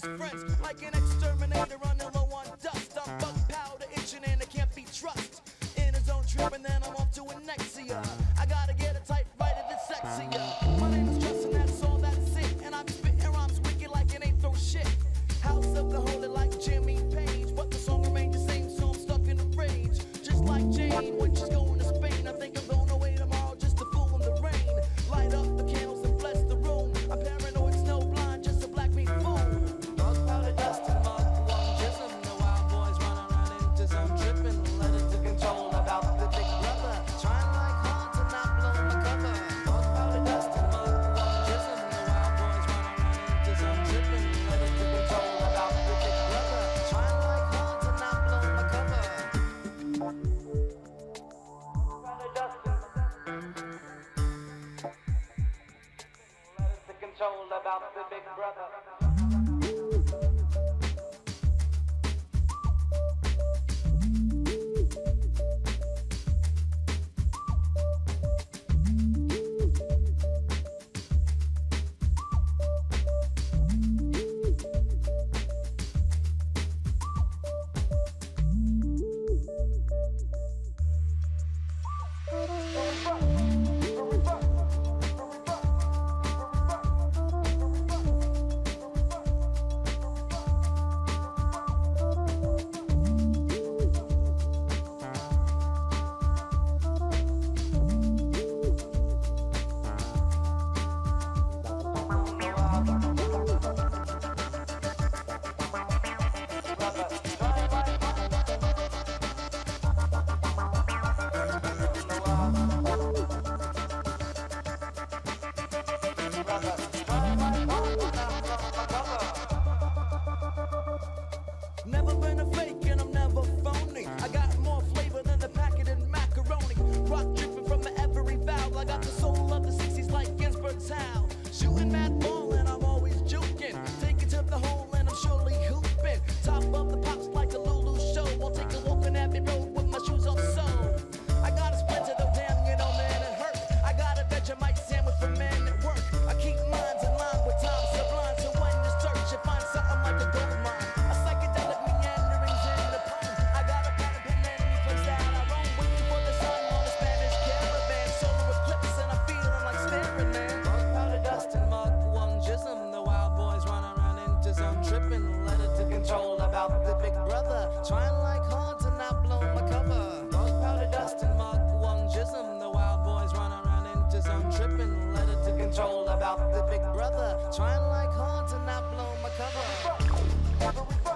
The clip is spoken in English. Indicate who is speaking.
Speaker 1: his friends like an exterminator running low on dust. I'm bug powder itching and I can't be trusted in his own trip and then control about the big brother. Trying like hard to not blow my cover.